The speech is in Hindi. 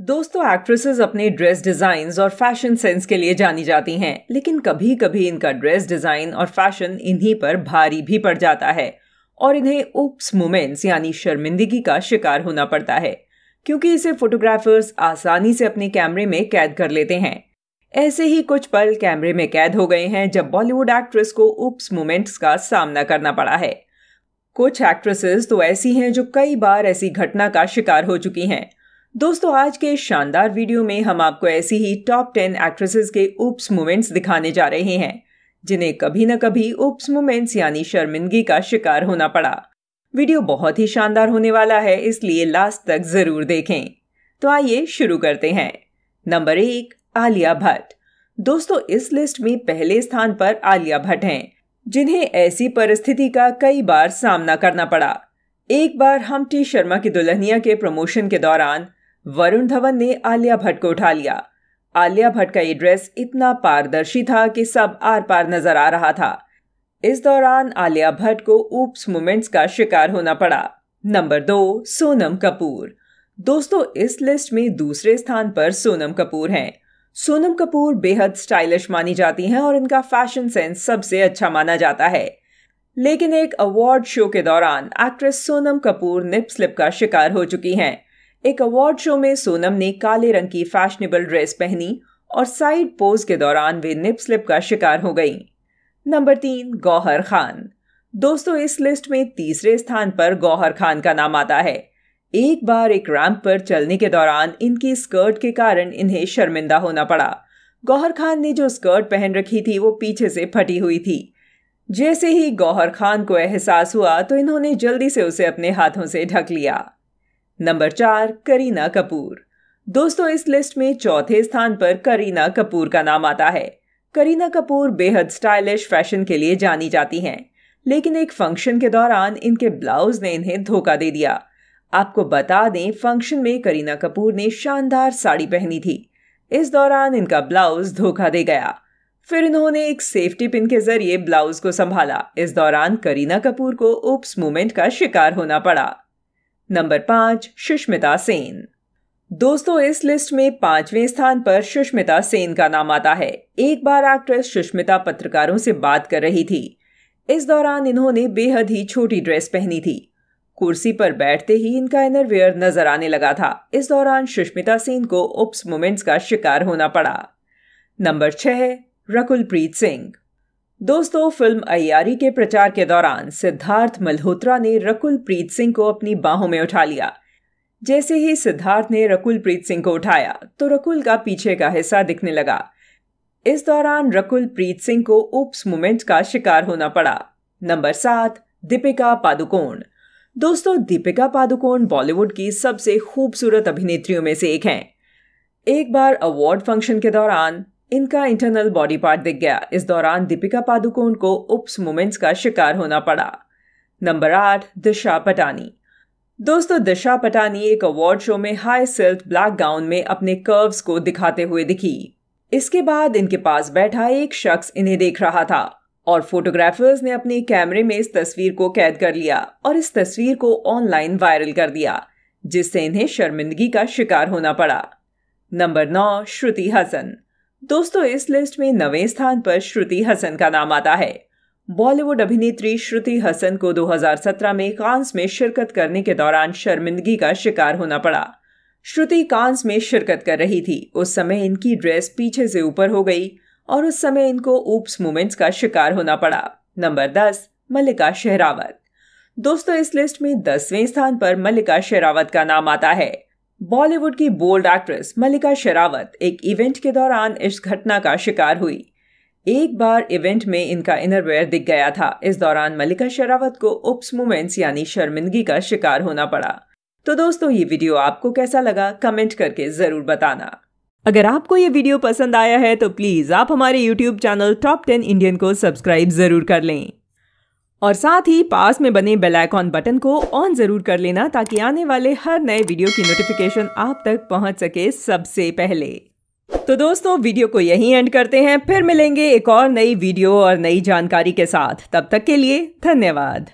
दोस्तों एक्ट्रेसेस अपने ड्रेस डिज़ाइन और फ़ैशन सेंस के लिए जानी जाती हैं, लेकिन कभी कभी इनका ड्रेस डिज़ाइन और फ़ैशन इन्हीं पर भारी भी पड़ जाता है और इन्हें उप्स मोमेंट्स यानी शर्मिंदगी का शिकार होना पड़ता है, क्योंकि इसे फोटोग्राफर्स आसानी से अपने कैमरे में कैद कर लेते हैं। ऐसे ही कुछ पल कैमरे में कैद हो गए हैं, जब बॉलीवुड एक्ट्रेस को उप्स मोमेंट्स का सामना करना पड़ा है। कुछ एक्ट्रेसेस तो ऐसी हैं जो कई बार ऐसी घटना का शिकार हो चुकी हैं। दोस्तों, आज के शानदार वीडियो में हम आपको ऐसी ही टॉप टेन एक्ट्रेसेस के उप्स मोमेंट्स दिखाने जा रहे हैं, जिन्हें कभी न कभी उप्स मोमेंट्स यानी शर्मिंदगी का शिकार होना पड़ा। वीडियो बहुत ही शानदार होने वाला है, इसलिए लास्ट तक ज़रूर देखें। तो आइए शुरू करते हैं। नंबर एक, आलिया भट्ट। दोस्तों, इस लिस्ट में पहले स्थान पर आलिया भट्ट हैं, जिन्हें ऐसी परिस्थिति का कई बार सामना करना पड़ा। एक बार हम टी शर्मा की दुल्हनिया के प्रमोशन के दौरान वरुण धवन ने आलिया भट्ट को उठा लिया। आलिया भट्ट का ये ड्रेस इतना पारदर्शी था कि सब आर पार नज़र आ रहा था। इस दौरान आलिया भट्ट को ऊप्स मोमेंट्स का शिकार होना पड़ा। नंबर दो, सोनम कपूर। दोस्तों, इस लिस्ट में दूसरे स्थान पर सोनम कपूर हैं। सोनम कपूर बेहद स्टाइलिश मानी जाती हैं और इनका फ़ैशन सेंस सबसे अच्छा माना जाता है। लेकिन एक अवार्ड शो के दौरान actress Sonam Kapoor nip slip का शिकार हो चुकी हैं। एक अवार्ड शो में सोनम ने काले रंग की फैशनेबल ड्रेस पहनी और साइड पोज के दौरान वे निप स्लिप का शिकार हो गई। नंबर तीन, गौहर खान। दोस्तों, इस लिस्ट में तीसरे स्थान पर गौहर खान का नाम आता है। एक बार एक रैंप पर चलने के दौरान इनकी स्कर्ट के कारण इन्हें शर्मिंदा होना पड़ा। गौहर खान ने जो स्कर्ट पहन रखी थी, वो पीछे से फटी हुई थी। जैसे ही गौहर खान को एहसास हुआ तो इन्होंने जल्दी से उसे अपने हाथों से ढक लिया। नंबर चार, करीना कपूर। दोस्तों, इस लिस्ट में चौथे स्थान पर करीना कपूर का नाम आता है। करीना कपूर बेहद स्टाइलिश फ़ैशन के लिए जानी जाती हैं, लेकिन एक फ़ंक्शन के दौरान इनके ब्लाउज ने इन्हें धोखा दे दिया। आपको बता दें, फ़ंक्शन में करीना कपूर ने शानदार साड़ी पहनी थी। इस दौरान इनका ब्लाउज धोखा दे गया। फिर इन्होंने एक सेफ्टी पिन के ज़रिए ब्लाउज को संभाला। इस दौरान करीना कपूर को उप्स मूवमेंट का शिकार होना पड़ा। नंबर पाँच, सुष्मिता सेन। दोस्तों, इस लिस्ट में पाँचवें स्थान पर सुष्मिता सेन का नाम आता है। एक बार एक्ट्रेस सुष्मिता पत्रकारों से बात कर रही थी। इस दौरान इन्होंने बेहद ही छोटी ड्रेस पहनी थी। कुर्सी पर बैठते ही इनका इनरवेयर नज़र आने लगा था। इस दौरान सुष्मिता सेन को उप्स मोमेंट्स का शिकार होना पड़ा। नंबर छह, रकुलप्रीत सिंह। दोस्तों, फ़िल्म अयारी के प्रचार के दौरान सिद्धार्थ मल्होत्रा ने रकुल प्रीत सिंह को अपनी बाहों में उठा लिया। जैसे ही सिद्धार्थ ने रकुल प्रीत सिंह को उठाया तो रकुल का पीछे का हिस्सा दिखने लगा। इस दौरान रकुल प्रीत सिंह को उप्स मोमेंट का शिकार होना पड़ा। नंबर सात, दीपिका पादुकोण। दोस्तों, दीपिका पादुकोण बॉलीवुड की सबसे खूबसूरत अभिनेत्रियों में से एक हैं। एक बार अवार्ड फ़ंक्शन के दौरान इनका इंटरनल बॉडी पार्ट दिख गया। इस दौरान दीपिका पादुकोण को उप्स मोमेंट्स का शिकार होना पड़ा। नंबर आठ, दिशा पटानी। दोस्तों, दिशा पटानी एक अवार्ड शो में हाई सिल्क ब्लैक गाउन में अपने कर्व्स को दिखाते हुए दिखी। इसके बाद इनके पास बैठा एक शख्स इन्हें देख रहा था और फोटोग्राफर्स ने अपने कैमरे में इस तस्वीर को कैद कर लिया और इस तस्वीर को ऑनलाइन वायरल कर दिया, जिससे इन्हें शर्मिंदगी का शिकार होना पड़ा। नंबर नौ, श्रुति हसन। दोस्तों, इस लिस्ट में नवे स्थान पर श्रुति हसन का नाम आता है। बॉलीवुड अभिनेत्री श्रुति हसन को 2017 में कांस में शिरकत करने के दौरान शर्मिंदगी का शिकार होना पड़ा। श्रुति कांस में शिरकत कर रही थी। उस समय इनकी ड्रेस पीछे से ऊपर हो गई और उस समय इनको ऊप्स मूवमेंट्स का शिकार होना पड़ा। नंबर दस, मल्लिका शेहरावत। दोस्तों, इस लिस्ट में दसवें स्थान पर मल्लिका शेरावत का नाम आता है। बॉलीवुड की बोल्ड एक्ट्रेस मल्लिका शेरावत एक इवेंट के दौरान इस घटना का शिकार हुई। एक बार इवेंट में इनका इनरवेयर दिख गया था। इस दौरान मल्लिका शेरावत को उप्स मूवमेंट्स यानी शर्मिंदगी का शिकार होना पड़ा। तो दोस्तों, ये वीडियो आपको कैसा लगा? कमेंट करके ज़रूर बताना। अगर आपको ये वीडियो पसंद आया है तो प्लीज़ आप हमारे YouTube channel top ten Indian को सब्सक्राइब ज़रूर कर लें। और साथ ही पास में बने बेल आइकॉन बटन को ऑन ज़रूर कर लेना ताकि आने वाले हर नए वीडियो की नोटिफिकेशन आप तक पहुँच सके सबसे पहले। तो दोस्तों, वीडियो को यहीं एंड करते हैं। फिर मिलेंगे एक और नई वीडियो और नई जानकारी के साथ। तब तक के लिए धन्यवाद।